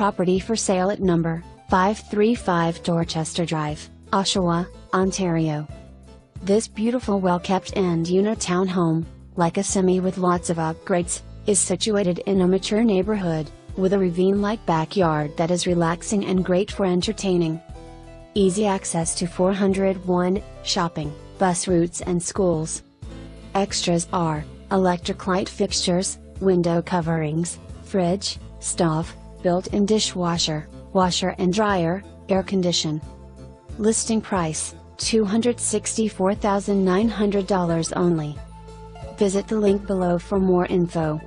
property for sale at number 535 Dorchester Drive, Oshawa, Ontario. This beautiful well kept and unit townhome, like a semi with lots of upgrades, is situated in a mature neighborhood, with a ravine like backyard that is relaxing and great for entertaining. Easy access to 401, shopping, bus routes, and schools. Extras are electric light fixtures, window coverings, fridge, stove, built in dishwasher, washer and dryer, air condition. Listing price $264,900 only. Visit the link below for more info.